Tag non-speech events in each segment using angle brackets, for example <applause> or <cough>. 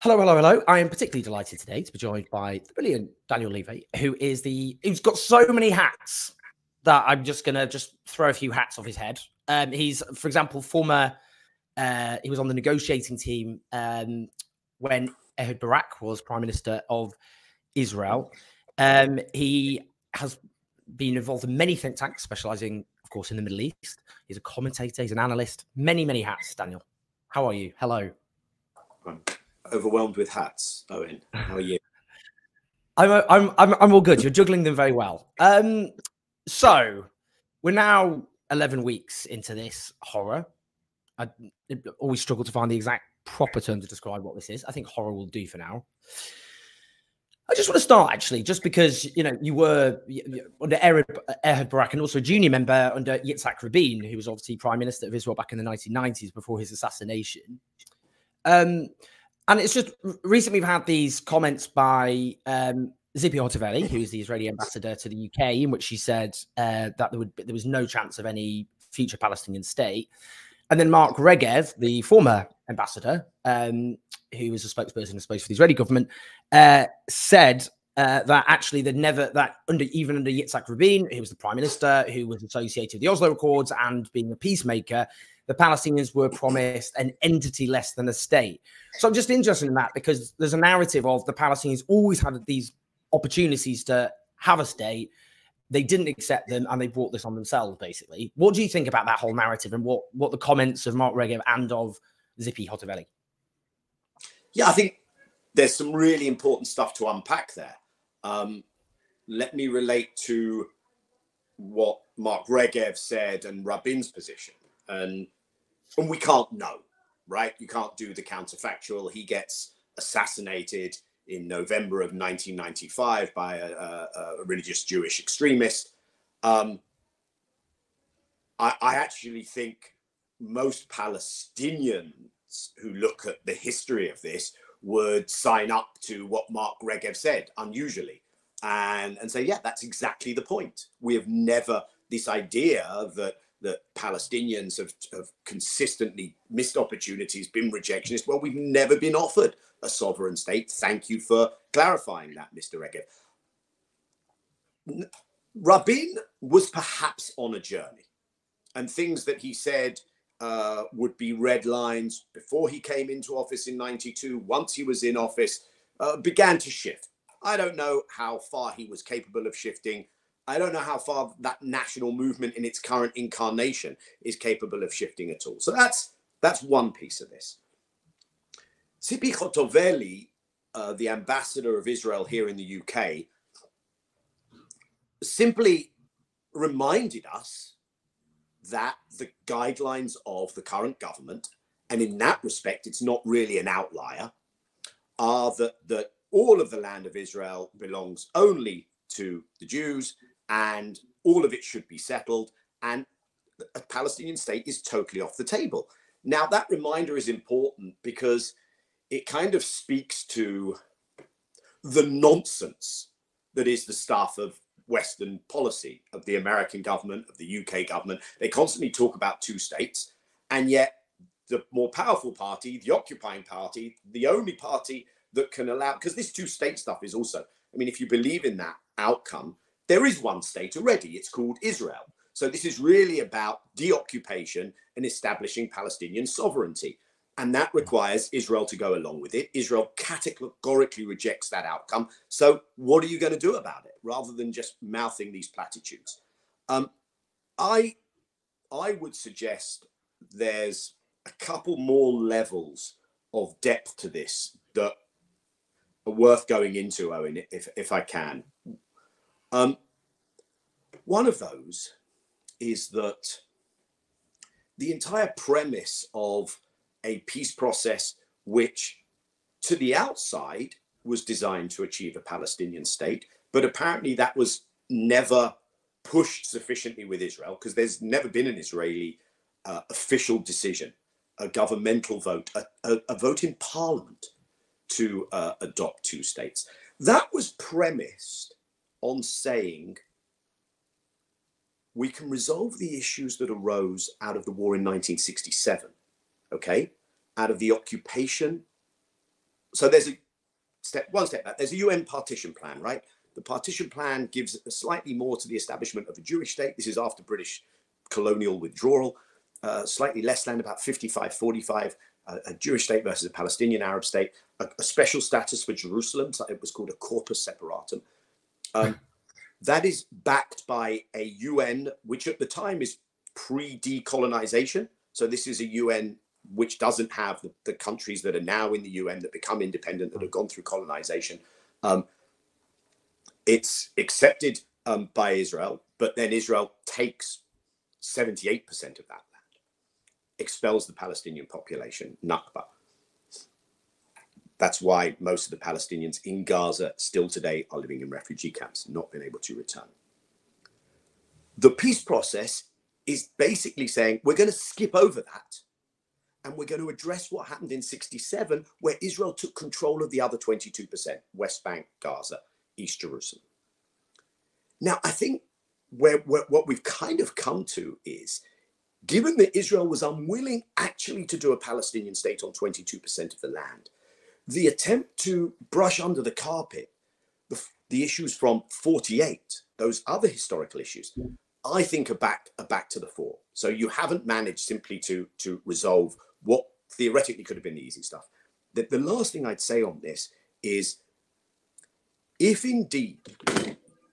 Hello, hello, hello. I am particularly delighted today to be joined by the brilliant Daniel Levy, who is the who's got so many hats that I'm just gonna just throw a few hats off his head. Um, he's, for example, former uh, he was on the negotiating team um, when Ehud Barak was Prime Minister of Israel. Um, he has been involved in many think tanks, specializing, of course, in the Middle East. He's a commentator, he's an analyst, many, many hats. Daniel, how are you? Hello overwhelmed with hats. Owen, how are you? <laughs> I'm, I'm, I'm, I'm all good. You're juggling them very well. Um, so we're now 11 weeks into this horror. I always struggle to find the exact proper term to describe what this is. I think horror will do for now. I just want to start actually, just because you know you were under Ehud Barak and also a junior member under Yitzhak Rabin, who was obviously prime minister of Israel back in the 1990s before his assassination. Um, and it's just recently we've had these comments by um, Tzipi Hotovely, who's the Israeli ambassador to the UK, in which she said uh, that there would there was no chance of any future Palestinian state. And then Mark Regev, the former ambassador, um, who was a spokesperson, I suppose, for the Israeli government, uh, said uh, that actually they never that under even under Yitzhak Rabin, who was the prime minister, who was associated with the Oslo Accords and being a peacemaker, the Palestinians were promised an entity less than a state. So I'm just interested in that because there's a narrative of the Palestinians always had these opportunities to have a state. They didn't accept them and they brought this on themselves, basically. What do you think about that whole narrative and what, what the comments of Mark Regev and of Tzipi Hotovely? Yeah, I think there's some really important stuff to unpack there. Um, let me relate to what Mark Regev said and Rabin's position. And and we can't know, right? You can't do the counterfactual. He gets assassinated in November of 1995 by a, a, a religious Jewish extremist. Um, I, I actually think most Palestinians who look at the history of this would sign up to what Mark Regev said, unusually, and and say, yeah, that's exactly the point. We have never this idea that that Palestinians have, have consistently missed opportunities, been rejectionist. Well, we've never been offered a sovereign state. Thank you for clarifying that, Mr. Regev. Rabin was perhaps on a journey, and things that he said uh, would be red lines before he came into office in 92, once he was in office, uh, began to shift. I don't know how far he was capable of shifting. I don't know how far that national movement in its current incarnation is capable of shifting at all. So that's that's one piece of this. Tzipi Hotovely, uh, the ambassador of Israel here in the UK, simply reminded us that the guidelines of the current government, and in that respect, it's not really an outlier, are that, that all of the land of Israel belongs only to the Jews and all of it should be settled. And a Palestinian state is totally off the table. Now, that reminder is important because it kind of speaks to the nonsense that is the stuff of Western policy, of the American government, of the UK government. They constantly talk about two states, and yet the more powerful party, the occupying party, the only party that can allow, because this two state stuff is also, I mean, if you believe in that outcome, there is one state already. It's called Israel. So this is really about deoccupation and establishing Palestinian sovereignty. And that requires Israel to go along with it. Israel categorically rejects that outcome. So, what are you going to do about it rather than just mouthing these platitudes? Um, I, I would suggest there's a couple more levels of depth to this that are worth going into, Owen, if, if I can. Um, one of those is that the entire premise of a peace process, which to the outside was designed to achieve a Palestinian state, but apparently that was never pushed sufficiently with Israel because there's never been an Israeli uh, official decision, a governmental vote, a, a, a vote in parliament to uh, adopt two states. That was premised on saying we can resolve the issues that arose out of the war in 1967, okay? Out of the occupation so there's a step one step back. There's a UN partition plan, right? The partition plan gives slightly more to the establishment of a Jewish state. This is after British colonial withdrawal. Uh, slightly less land, about 55 45, uh, a Jewish state versus a Palestinian Arab state, a, a, special status for Jerusalem. So it was called a corpus separatum. Um, that is backed by a UN, which at the time is pre decolonization. So this is a UN which doesn't have the, the, countries that are now in the UN that become independent, that have gone through colonization. Um, it's accepted um, by Israel, but then Israel takes 78% of that land, expels the Palestinian population, Nakba. That's why most of the Palestinians in Gaza still today are living in refugee camps, not being able to return. The peace process is basically saying we're going to skip over that and we're going to address what happened in 67 where Israel took control of the other 22%, West Bank, Gaza, East Jerusalem. Now, I think where, where, what we've kind of come to is given that Israel was unwilling actually to do a Palestinian state on 22% of the land, the attempt to brush under the carpet the, the issues from 48, those other historical issues, I think are back, are back to the fore. So you haven't managed simply to, to resolve what theoretically could have been the easy stuff. The, the last thing I'd say on this is if indeed,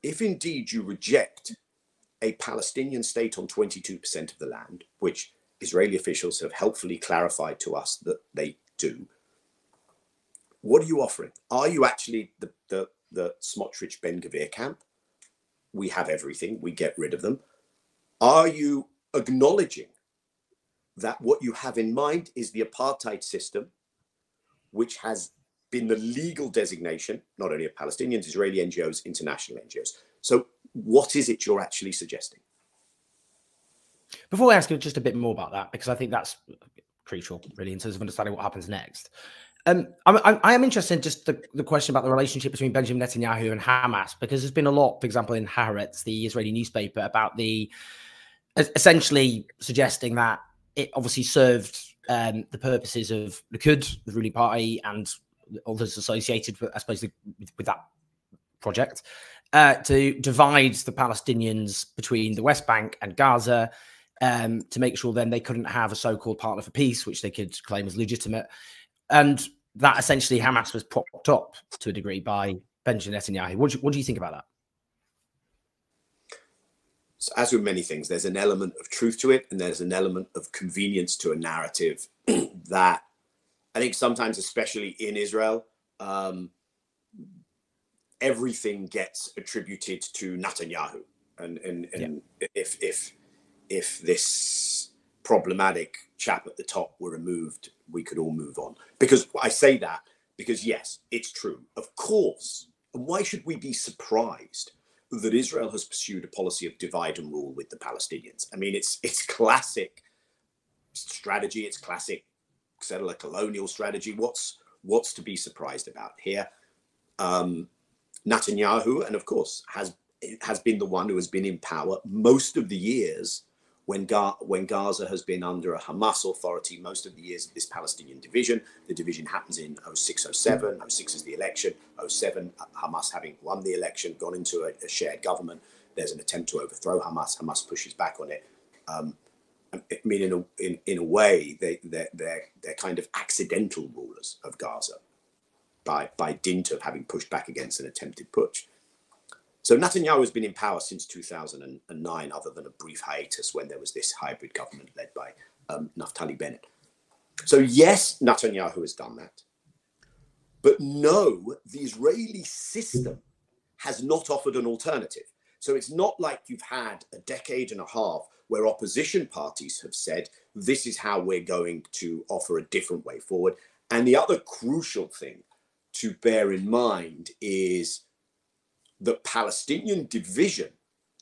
if indeed you reject a Palestinian state on 22% of the land, which Israeli officials have helpfully clarified to us that they do, what are you offering? Are you actually the, the, the Smotrich Ben Gvir camp? We have everything, we get rid of them. Are you acknowledging that what you have in mind is the apartheid system, which has been the legal designation, not only of Palestinians, Israeli NGOs, international NGOs. So, what is it you're actually suggesting? Before I ask you just a bit more about that, because I think that's crucial, really, in terms of understanding what happens next. Um, I'm, I'm, interested in just the, the question about the relationship between Benjamin Netanyahu and Hamas, because there's been a lot, for example, in Haaretz, the Israeli newspaper, about the essentially suggesting that it obviously served um, the purposes of the Likud, the ruling party, and others associated, with, I suppose, with, with that project, uh, to divide the Palestinians between the West Bank and Gaza, um, to make sure then they couldn't have a so-called partner for peace, which they could claim as legitimate, and that essentially Hamas was propped up to a degree by Benjamin Netanyahu. What do you, what do you think about that? So as with many things, there's an element of truth to it, and there's an element of convenience to a narrative <clears throat> that I think sometimes, especially in Israel, um, everything gets attributed to Netanyahu. And and, and yeah. if if if this problematic chap at the top were removed, we could all move on. Because I say that because yes, it's true. Of course. And why should we be surprised that Israel has pursued a policy of divide and rule with the Palestinians. I mean, it's it's classic strategy. It's classic settler colonial strategy. What's what's to be surprised about here? Um, Netanyahu, and of course, has has been the one who has been in power most of the years when, Ga- when Gaza has been under a Hamas authority most of the years of this Palestinian division. The division happens in 06, 07. 06 is the election. 07, Hamas having won the election, gone into a, a shared government. There's an attempt to overthrow Hamas. Hamas pushes back on it. Um, I mean, in a, in, in a way, they, they're, they're, they're kind of accidental rulers of Gaza by, by dint of having pushed back against an attempted putsch. So Netanyahu has been in power since 2009, other than a brief hiatus when there was this hybrid government led by um, Naftali Bennett. So, yes, Netanyahu has done that. But no, the Israeli system has not offered an alternative. So, it's not like you've had a decade and a half where opposition parties have said, this is how we're going to offer a different way forward. And the other crucial thing to bear in mind is the Palestinian division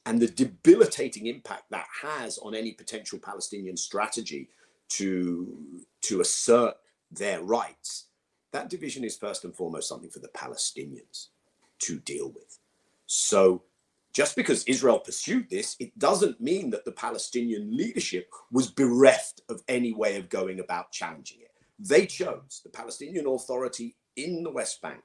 and the debilitating impact that has on any potential Palestinian strategy to, to assert their rights, that division is first and foremost something for the Palestinians to deal with. So just because Israel pursued this, it doesn't mean that the Palestinian leadership was bereft of any way of going about challenging it. They chose, the Palestinian Authority in the West Bank,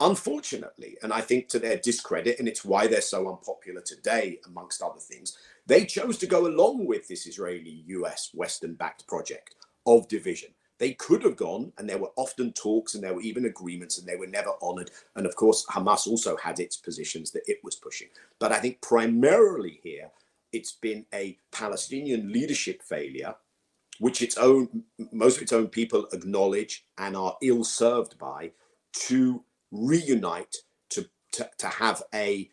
unfortunately, and I think to their discredit, and it's why they're so unpopular today, amongst other things, they chose to go along with this Israeli US Western backed project of division. They could have gone, and there were often talks and there were even agreements, and they were never honored. And of course, Hamas also had its positions that it was pushing. But I think primarily here, it's been a Palestinian leadership failure, which its own most of its own people acknowledge and are ill served by, to reunite, to, to, to have a,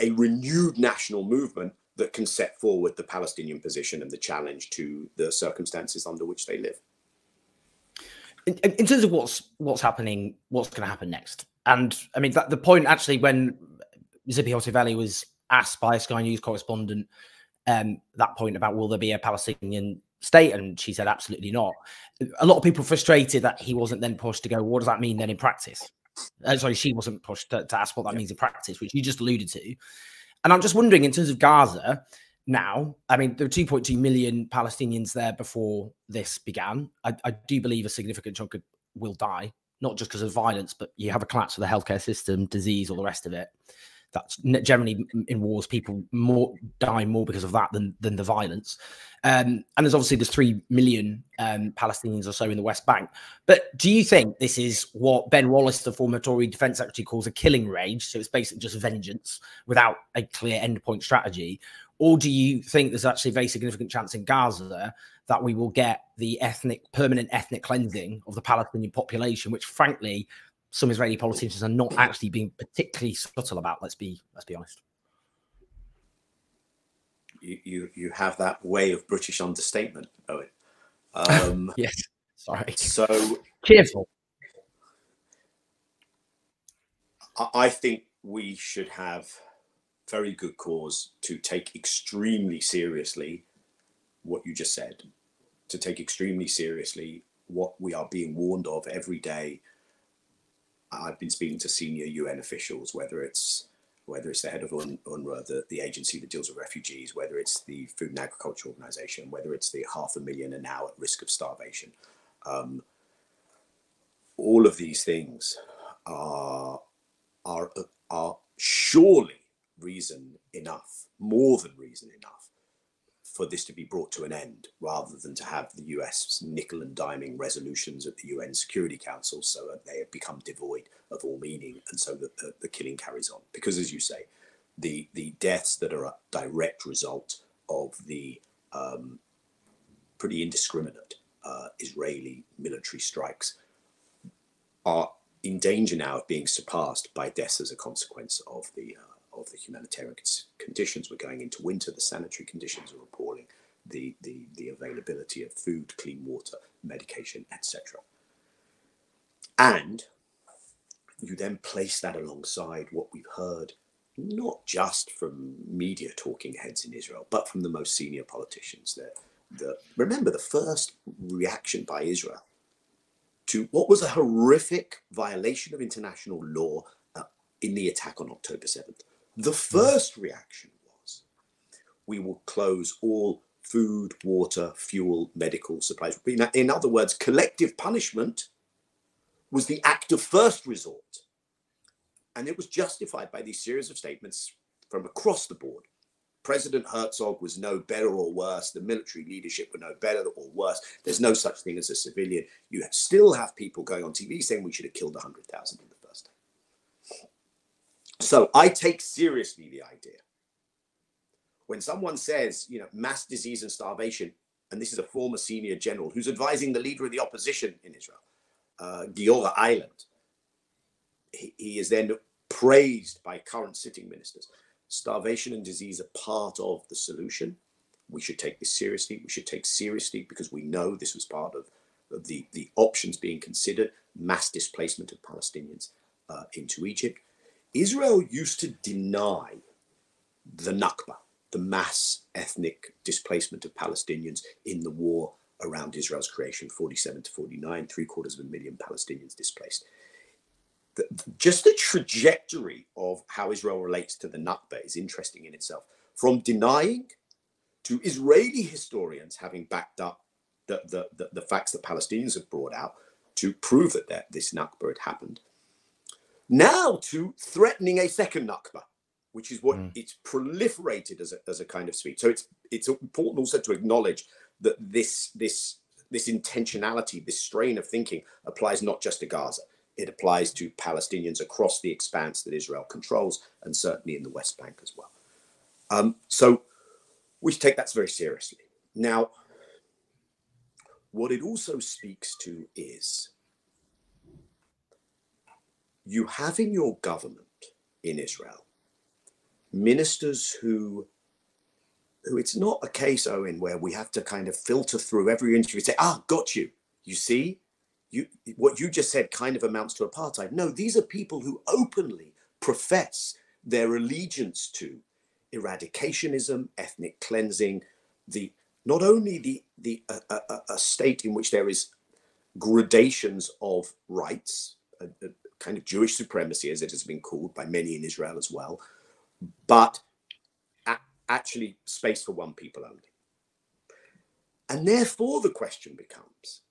a renewed national movement that can set forward the Palestinian position and the challenge to the circumstances under which they live in, in, terms of what's what's happening, what's going to happen next, and I mean that, the point actually when Tzipi Hotovely was asked by a Sky News correspondent um, that point about will there be a Palestinian state, and she said absolutely not. A lot of people frustrated that he wasn't then pushed to go. What does that mean then in practice? Uh, sorry, she wasn't pushed to, to ask what that yeah. means in practice, which you just alluded to. And I'm just wondering, in terms of Gaza, now. I mean, there were 2.2 million Palestinians there before this began. I, I do believe a significant chunk of, will die, not just because of violence, but you have a collapse of the healthcare system, disease, all the rest of it. That's generally in wars, people more die more because of that than than the violence. Um, and there's obviously there's three million um, Palestinians or so in the West Bank. But do you think this is what Ben Wallace, the former Tory Defence Secretary, calls a killing rage? So it's basically just vengeance without a clear endpoint strategy, or do you think there's actually a very significant chance in Gaza that we will get the ethnic, permanent ethnic cleansing of the Palestinian population, which frankly, some Israeli politicians are not actually being particularly subtle about. Let's be let's be honest. You you, you have that way of British understatement, Owen. <laughs> Um, yes, sorry. So cheerful. I think we should have very good cause to take extremely seriously what you just said, to take extremely seriously what we are being warned of every day. I've been speaking to senior UN officials, whether it's whether it's the head of UNRWA, the, the agency that deals with refugees, whether it's the Food and Agriculture Organization, whether it's the half a million are now at risk of starvation. Um, all of these things are are are surely reason enough, more than reason enough, for this to be brought to an end, rather than to have the US nickel and diming resolutions at the UN Security Council so that they have become devoid of all meaning and so that the, the killing carries on. Because, as you say, the, the deaths that are a direct result of the um, pretty indiscriminate uh, Israeli military strikes are in danger now of being surpassed by deaths as a consequence of the uh, of the humanitarian conditions. We're going into winter. The sanitary conditions are appalling. The, the, the availability of food, clean water, medication, etc. And you then place that alongside what we've heard, not just from media talking heads in Israel, but from the most senior politicians. That the, remember the first reaction by Israel to what was a horrific violation of international law uh, in the attack on October 7th the mm. first reaction was we will close all food, water, fuel, medical supplies. In other words, collective punishment was the act of first resort. And it was justified by these series of statements from across the board. President Herzog was no better or worse. The military leadership were no better or worse. There's no such thing as a civilian. You still have people going on TV saying we should have killed 100,000 in the so I take seriously the idea. When someone says, you know, mass disease and starvation, and this is a former senior general who's advising the leader of the opposition in Israel, uh, Giora Eiland, he, he is then praised by current sitting ministers. Starvation and disease are part of the solution. We should take this seriously. We should take seriously because we know this was part of, of the, the options being considered mass displacement of Palestinians uh, into Egypt. Israel used to deny the Nakba, the mass ethnic displacement of Palestinians in the war around Israel's creation, 47 to 49, three quarters of a million Palestinians displaced. The, just the trajectory of how Israel relates to the Nakba is interesting in itself. From denying to Israeli historians having backed up the, the, the, the facts that Palestinians have brought out, to prove that, that this Nakba had happened. Now to threatening a second Nakba, which is what mm. it's proliferated as a, as a kind of speech. So it's it's important also to acknowledge that this this this intentionality, this strain of thinking applies not just to Gaza. It applies to Palestinians across the expanse that Israel controls, and certainly in the West Bank as well. Um, so we take that very seriously. Now, what it also speaks to is you have in your government in Israel ministers who who it's not a case, Owen, where we have to kind of filter through every interview and say, ah, got you. You see, you what you just said kind of amounts to apartheid. No, these are people who openly profess their allegiance to eradicationism, ethnic cleansing, the not only the the uh, uh, a state in which there is gradations of rights, a, a kind of Jewish supremacy, as it has been called by many in Israel as well, but a- actually space for one people only. And therefore, the question becomes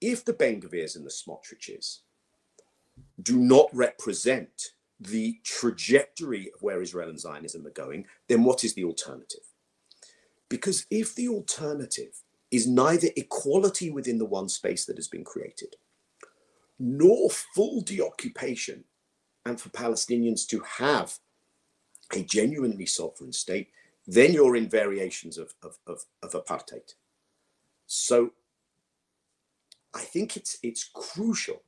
if the Ben Gvirs and the Smotriches do not represent the trajectory of where Israel and Zionism are going, then what is the alternative? Because if the alternative is neither equality within the one space that has been created, nor full deoccupation, and for Palestinians to have a genuinely sovereign state, then you're in variations of, of, of, of apartheid. So I think it's it's crucial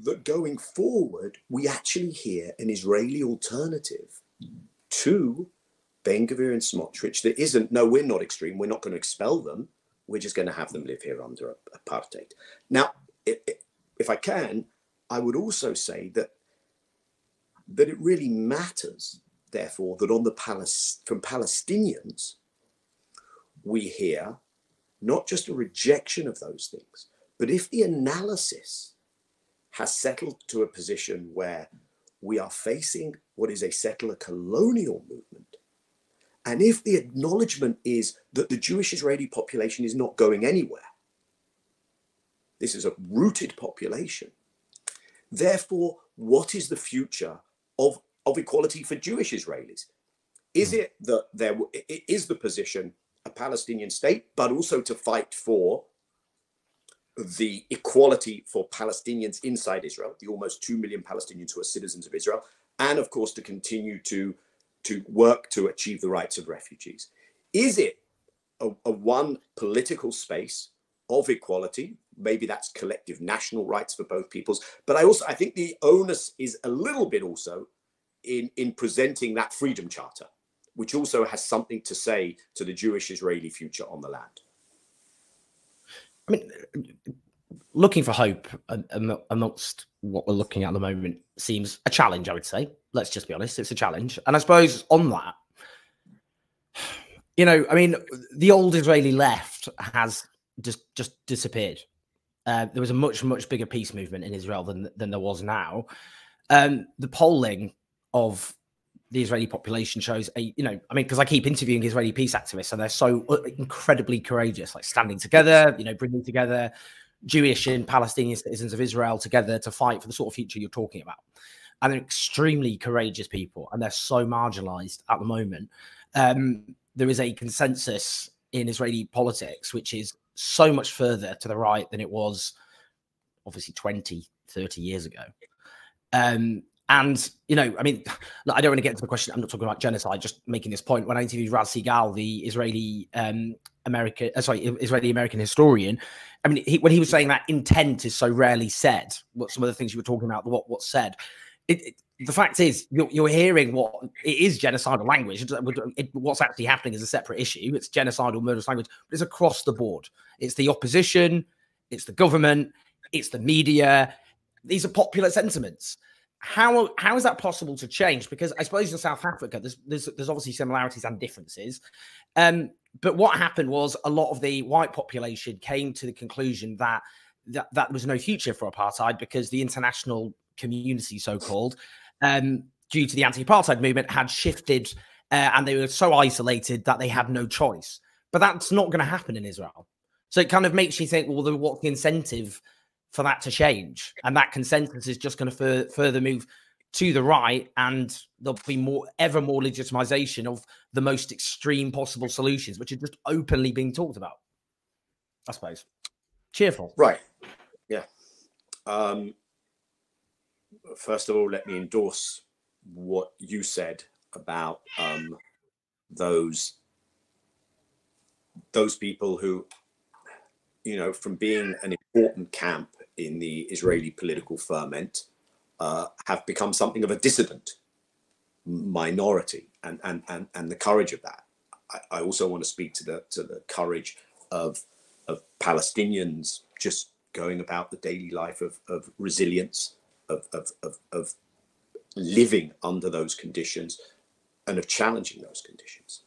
that going forward, we actually hear an Israeli alternative to Ben Gvir and Smotrich that isn't, no, we're not extreme. We're not going to expel them. We're just going to have them live here under apartheid. Now, if I can, I would also say that that it really matters, therefore, that on the from Palestinians, we hear not just a rejection of those things, but if the analysis has settled to a position where we are facing what is a settler colonial movement, and if the acknowledgement is that the Jewish Israeli population is not going anywhere, this is a rooted population. Therefore, what is the future of, of equality for Jewish Israelis? Is hmm. it that there is the position a Palestinian state, but also to fight for the equality for Palestinians inside Israel, the almost 2 million Palestinians who are citizens of Israel, and of course to continue to, to work to achieve the rights of refugees. Is it a, a one political space of equality? Maybe that's collective national rights for both peoples. But I also I think the onus is a little bit also in, in presenting that freedom charter, which also has something to say to the Jewish Israeli future on the land. I mean, looking for hope amongst what we're looking at at the moment seems a challenge, I would say. Let's just be honest, it's a challenge. And I suppose on that, you know, I mean, the old Israeli left has just just disappeared. Uh, there was a much much bigger peace movement in Israel than than there was now. Um, the polling of the Israeli population shows a, you know, I mean, because I keep interviewing Israeli peace activists and they're so uh, incredibly courageous, like standing together, you know, bringing together Jewish and Palestinian citizens of Israel together to fight for the sort of future you're talking about. And they're extremely courageous people and they're so marginalized at the moment. Um, there is a consensus in Israeli politics, which is so much further to the right than it was obviously 20, 30 years ago. Um, and you know, I mean, <sighs> I don't want to get into the question. I'm not talking about genocide. Just making this point. When I interviewed Raz Segal, the Israeli um, American, uh, sorry, Israeli American historian, I mean, he, when he was saying that intent is so rarely said. What some of the things you were talking about, what what's said. It, it, the fact is, you're, you're, hearing what it is genocidal language. It, what's actually happening is a separate issue. It's genocidal, murderous language, but it's across the board. It's the opposition, it's the government, it's the media. These are popular sentiments how how is that possible to change? Because I suppose in South Africa, there's there's, there's obviously similarities and differences. Um, but what happened was a lot of the white population came to the conclusion that that, that was no future for apartheid because the international community, so called, um, due to the anti-apartheid movement, had shifted uh, and they were so isolated that they had no choice. But that's not going to happen in Israel. So it kind of makes you think, well, what's the incentive for that to change. And that consensus is just going to fur- further move to the right, and there'll be more, ever more legitimization of the most extreme possible solutions, which are just openly being talked about. I suppose. Cheerful. Right. Yeah. Um, first of all, let me endorse what you said about um, those those people who, you know, from being an important camp in the Israeli political ferment, uh, have become something of a dissident minority, and and and and the courage of that. I, I also want to speak to the to the courage of of Palestinians just going about the daily life of, of resilience, of, of, of, of living under those conditions and of challenging those conditions.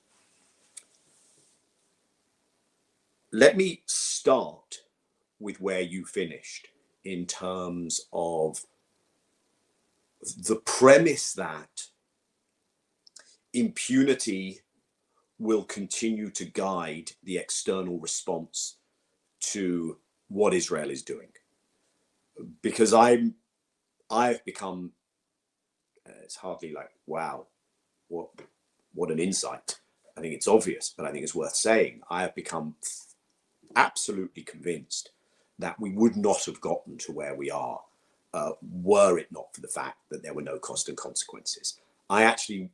Let me start with where you finished in terms of the premise that impunity will continue to guide the external response to what Israel is doing. Because I'm I've become it's hardly like wow, what what an insight. I think it's obvious, but I think it's worth saying. I have become absolutely convinced that we would not have gotten to where we are uh, were it not for the fact that there were no cost and consequences. I actually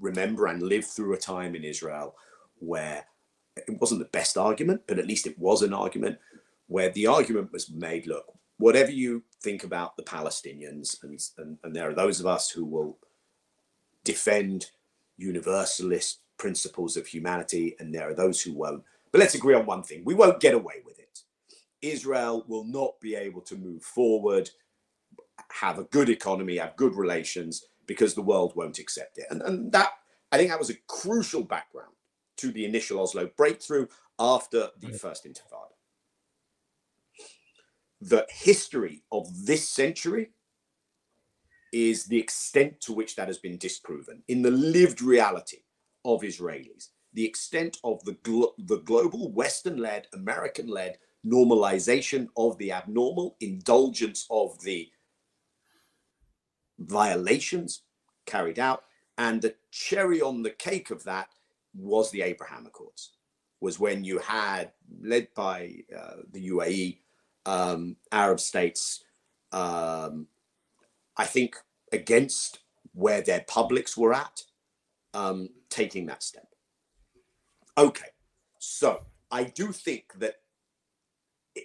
remember and lived through a time in Israel where it wasn't the best argument, but at least it was an argument where the argument was made look, whatever you think about the Palestinians, and, and, and there are those of us who will defend universalist principles of humanity, and there are those who won't. But let's agree on one thing we won't get away with it. Israel will not be able to move forward, have a good economy, have good relations, because the world won't accept it. And, and that, I think that was a crucial background to the initial Oslo breakthrough after the mm. first intifada. The history of this century is the extent to which that has been disproven in the lived reality of Israelis, the extent of the, glo- the global Western led, American led normalization of the abnormal, indulgence of the violations carried out. And the cherry on the cake of that was the Abraham Accords, was when you had, led by uh, the UAE, um, Arab states, um, I think against where their publics were at, um, taking that step. Okay, so I do think that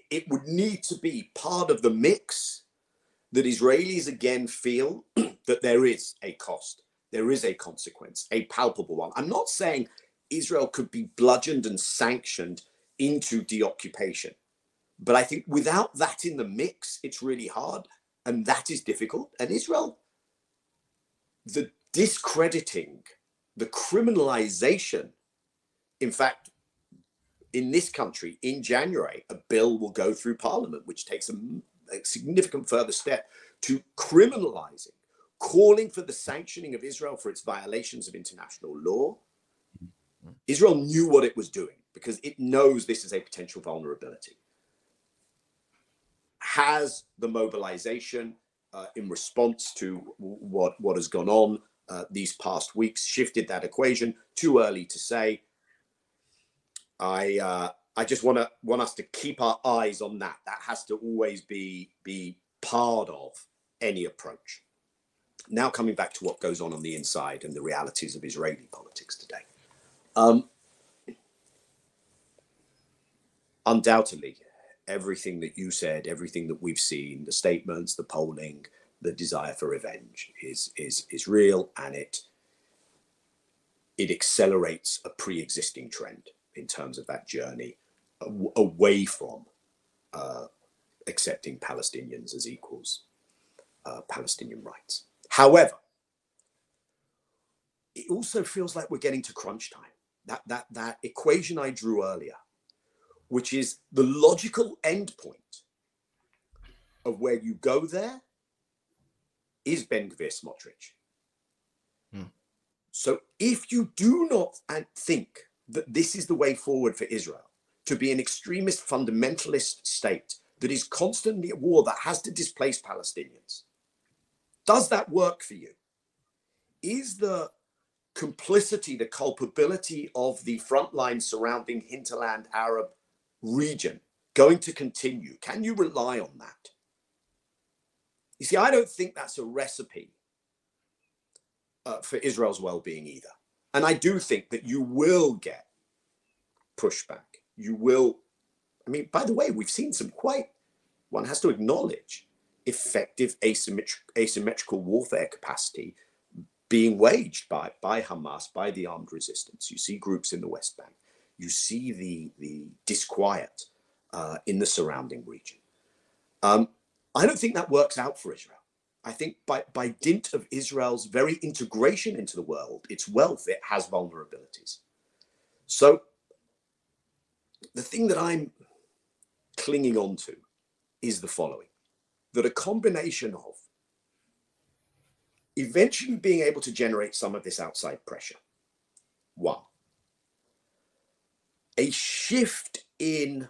it would need to be part of the mix that Israelis again feel <clears throat> that there is a cost, there is a consequence, a palpable one. I'm not saying Israel could be bludgeoned and sanctioned into deoccupation, but I think without that in the mix, it's really hard. And that is difficult. And Israel, the discrediting, the criminalization, in fact, in this country in January, a bill will go through parliament, which takes a a significant further step to criminalizing, calling for the sanctioning of Israel for its violations of international law. Mm-hmm. Israel knew what it was doing because it knows this is a potential vulnerability. Has the mobilization uh, in response to what, what has gone on uh, these past weeks shifted that equation? Too early to say. I uh, I just want to want us to keep our eyes on that. That has to always be be part of any approach. Now coming back to what goes on on the inside and the realities of Israeli politics today. Um, undoubtedly, everything that you said, everything that we've seen, the statements, the polling, the desire for revenge is is is real, and it it accelerates a pre-existing trend in terms of that journey away from uh, accepting Palestinians as equals, uh, Palestinian rights. However, it also feels like we're getting to crunch time. That that that equation I drew earlier, which is the logical endpoint of where you go there, is Ben Gvir Smotrich. Hmm. So if you do not think that this is the way forward for Israel, to be an extremist fundamentalist state that is constantly at war, that has to displace Palestinians. Does that work for you? Is the complicity, the culpability of the front line surrounding hinterland Arab region going to continue? Can you rely on that? You see, I don't think that's a recipe uh, for Israel's well being either. And I do think that you will get pushback. You will, I mean, by the way, we've seen some quite, one has to acknowledge, effective asymmetri- asymmetrical warfare capacity being waged by, by Hamas, by the armed resistance. You see groups in the West Bank. You see the, the disquiet uh, in the surrounding region. Um, I don't think that works out for Israel. I think by, by dint of Israel's very integration into the world, its wealth, it has vulnerabilities. So the thing that I'm clinging on to is the following that a combination of eventually being able to generate some of this outside pressure, one, a shift in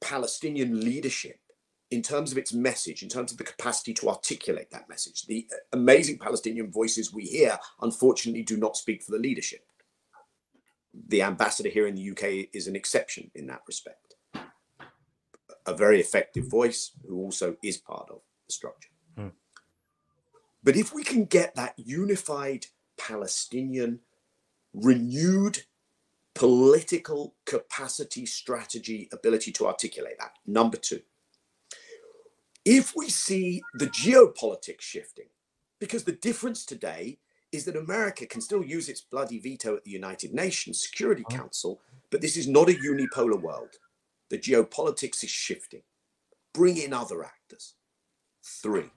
Palestinian leadership in terms of its message, in terms of the capacity to articulate that message. The amazing Palestinian voices we hear, unfortunately, do not speak for the leadership. The ambassador here in the UK is an exception in that respect. A very effective voice who also is part of the structure. Hmm. But if we can get that unified Palestinian, renewed political capacity, strategy, ability to articulate that, number two, if we see the geopolitics shifting, because the difference today is that America can still use its bloody veto at the United Nations Security oh. Council, but this is not a unipolar world. The geopolitics is shifting. Bring in other actors. Three.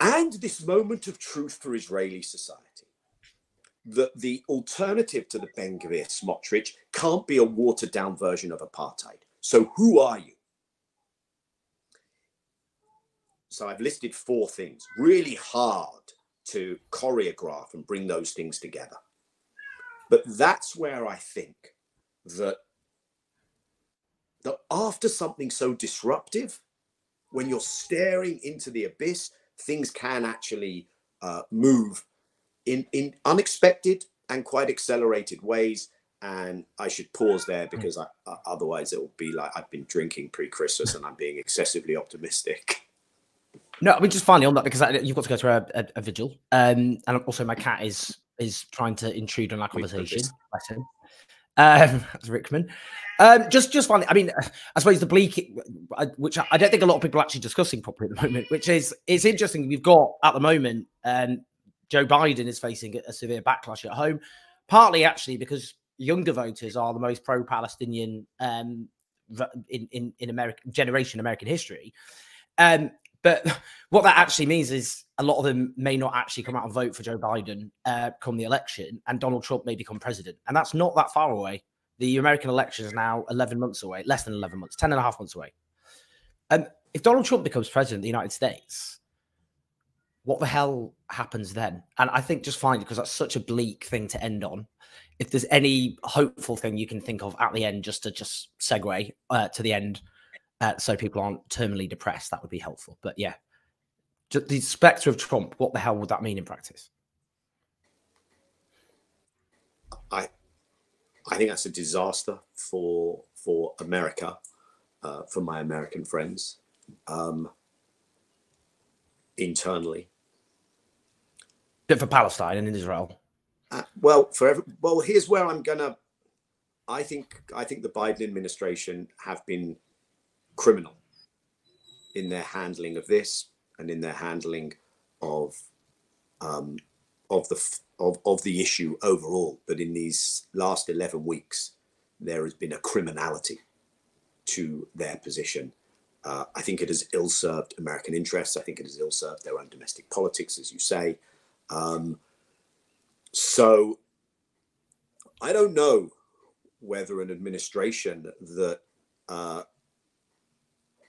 And this moment of truth for Israeli society that the alternative to the Ben Gvir Smotrich can't be a watered down version of apartheid. So who are you? So I've listed four things, really hard to choreograph and bring those things together. But that's where I think that, that after something so disruptive, when you're staring into the abyss, things can actually uh, move in, in unexpected and quite accelerated ways. And I should pause there because I, uh, otherwise it will be like I've been drinking pre Christmas and I'm being excessively optimistic. No, I mean just finally on that because you've got to go to a, a, a vigil, um, and also my cat is is trying to intrude on our conversation. Bless him. Um, <laughs> that's Rickman. Um, just just finally, I mean, I suppose the bleak, which I don't think a lot of people are actually discussing properly at the moment, which is it's interesting. We've got at the moment, um, Joe Biden is facing a severe backlash at home, partly actually because younger voters are the most pro-Palestinian um, in in in American generation American history. Um, but <laughs> what that actually means is a lot of them may not actually come out and vote for Joe Biden uh, come the election, and Donald Trump may become president. And that's not that far away. The American election is now 11 months away, less than 11 months, 10 and a half months away. And if Donald Trump becomes president of the United States, what the hell happens then? And I think just fine because that's such a bleak thing to end on. If there's any hopeful thing you can think of at the end, just to just segue uh, to the end, uh, so people aren't terminally depressed. That would be helpful. But yeah, the specter of Trump, what the hell would that mean in practice? I, I think that's a disaster for for America, uh, for my American friends, um, internally. For Palestine and in Israel. Uh, well, for every, well, here's where I'm gonna. I think I think the Biden administration have been criminal in their handling of this and in their handling of um, of the of, of the issue overall. But in these last eleven weeks, there has been a criminality to their position. Uh, I think it has ill served American interests. I think it has ill served their own domestic politics, as you say. Um, so I don't know whether an administration that uh,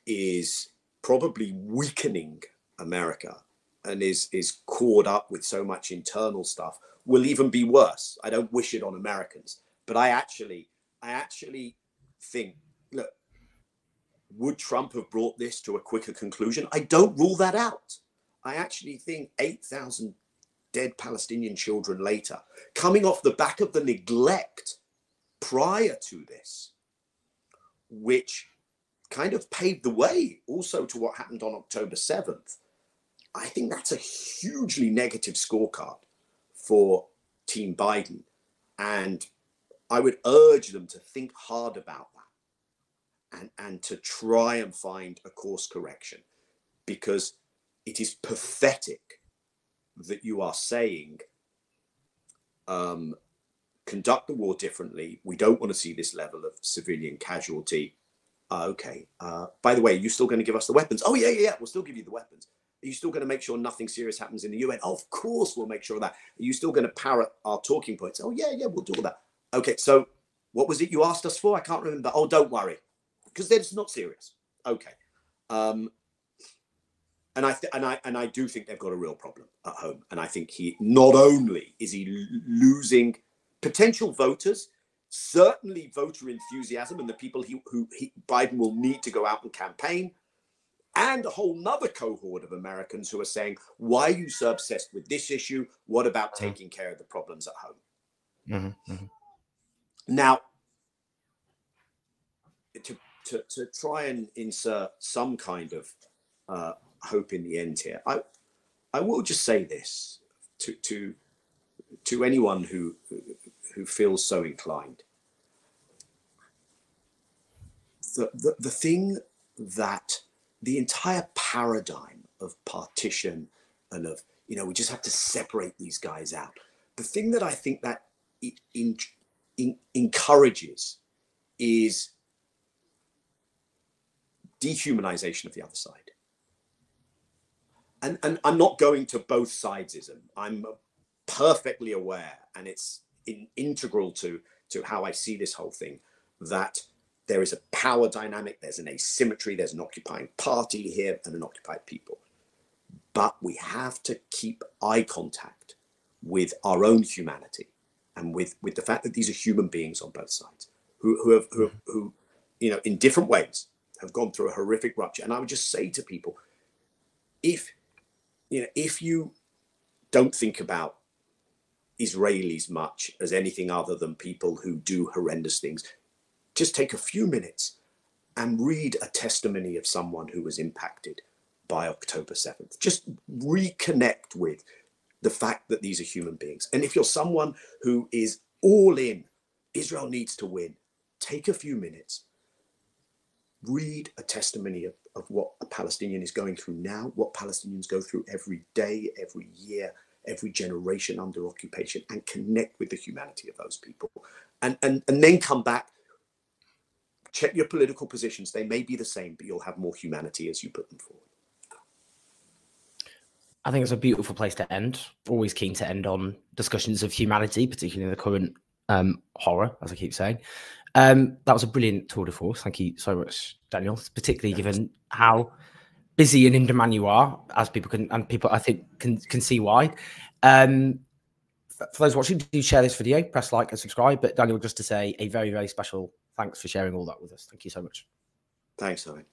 is probably weakening America and is is caught up with so much internal stuff will even be worse. I don't wish it on Americans, but I actually I actually think look would Trump have brought this to a quicker conclusion? I don't rule that out. I actually think 8,000 dead Palestinian children later, coming off the back of the neglect prior to this, which kind of paved the way also to what happened on October 7th. I think that's a hugely negative scorecard for Team Biden. And I would urge them to think hard about that and, and to try and find a course correction because it is pathetic that you are saying um, conduct the war differently. We don't want to see this level of civilian casualty. Uh, okay. Uh, by the way, are you still going to give us the weapons? Oh, yeah, yeah, yeah. We'll still give you the weapons. Are you still going to make sure nothing serious happens in the UN? Oh, of course, we'll make sure of that. Are you still going to parrot our talking points? Oh, yeah, yeah, we'll do all that. Okay, so what was it you asked us for? I can't remember. Oh, don't worry, because it's not serious. Okay. Um, and I th- and I and I do think they've got a real problem at home. And I think he not only is he l- losing potential voters, certainly voter enthusiasm, and the people he, who he, Biden will need to go out and campaign, and a whole nother cohort of Americans who are saying, "Why are you so obsessed with this issue? What about mm-hmm. taking care of the problems at home?" Mm-hmm, mm-hmm. Now, to, to to try and insert some kind of uh, hope in the end here. I I will just say this to to to anyone who who feels so inclined. The, the, the thing that the entire paradigm of partition and of you know we just have to separate these guys out the thing that i think that it in, in, encourages is dehumanization of the other side and, and I'm not going to both sidesism. I'm perfectly aware, and it's in, integral to to how I see this whole thing, that there is a power dynamic, there's an asymmetry, there's an occupying party here and an occupied people. But we have to keep eye contact with our own humanity and with, with the fact that these are human beings on both sides who, who have who, mm-hmm. who, you know, in different ways have gone through a horrific rupture. And I would just say to people, if you know, if you don't think about Israelis much as anything other than people who do horrendous things, just take a few minutes and read a testimony of someone who was impacted by October 7th. Just reconnect with the fact that these are human beings. And if you're someone who is all in, Israel needs to win, take a few minutes, read a testimony of of what a Palestinian is going through now, what Palestinians go through every day, every year, every generation under occupation, and connect with the humanity of those people. And, and, and then come back, check your political positions. They may be the same, but you'll have more humanity as you put them forward. I think it's a beautiful place to end. Always keen to end on discussions of humanity, particularly in the current um, horror, as I keep saying. Um, that was a brilliant tour de force. Thank you so much, Daniel. Particularly given how busy and in demand you are, as people can and people I think can can see why. Um, for those watching, do share this video, press like and subscribe. But Daniel, just to say a very very special thanks for sharing all that with us. Thank you so much. Thanks, Owen.